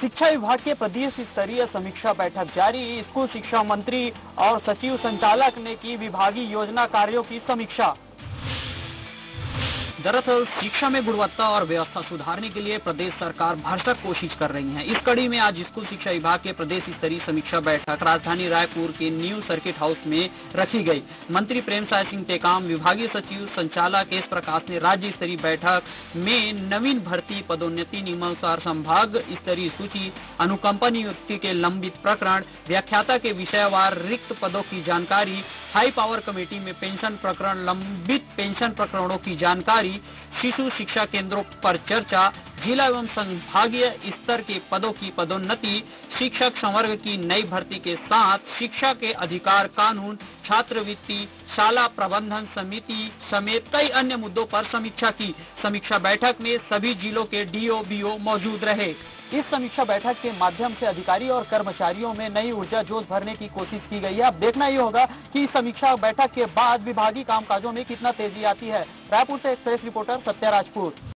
शिक्षा विभाग के प्रदेश स्तरीय समीक्षा बैठक जारी। स्कूल शिक्षा मंत्री और सचिव संचालक ने की विभागीय योजना कार्यों की समीक्षा। दरअसल शिक्षा में गुणवत्ता और व्यवस्था सुधारने के लिए प्रदेश सरकार भरसक कोशिश कर रही है। इस कड़ी में आज स्कूल शिक्षा विभाग के प्रदेश स्तरीय समीक्षा बैठक राजधानी रायपुर के न्यू सर्किट हाउस में रखी गई। मंत्री प्रेम साय सिंह टेकाम, विभागीय सचिव संचालक एस प्रकाश ने राज्य स्तरीय बैठक में नवीन भर्ती पदोन्नति नियमानुसार संभाग स्तरीय सूची अनुकंपा नियुक्ति के लंबित प्रकरण, व्याख्याता के विषयवार रिक्त पदों की जानकारी हाई पावर कमेटी में पेंशन प्रकरण, लंबित पेंशन प्रकरणों की जानकारी, शिशु शिक्षा केंद्रों पर चर्चा, जिला एवं संभागीय स्तर के पदों की पदोन्नति, शिक्षक संवर्ग की नई भर्ती के साथ शिक्षा के अधिकार कानून, छात्रवृत्ति, शाला प्रबंधन समिति समेत कई अन्य मुद्दों पर समीक्षा की। समीक्षा बैठक में सभी जिलों के डीओ, बीओ मौजूद रहे। इस समीक्षा बैठक के माध्यम से अधिकारी और कर्मचारियों में नई ऊर्जा जोश भरने की कोशिश की गई है। अब देखना ये होगा कि इस समीक्षा बैठक के बाद विभागीय कामकाजों में कितना तेज़ी आती है। रायपुर से एक्सप्रेस रिपोर्टर सत्या राजपूत।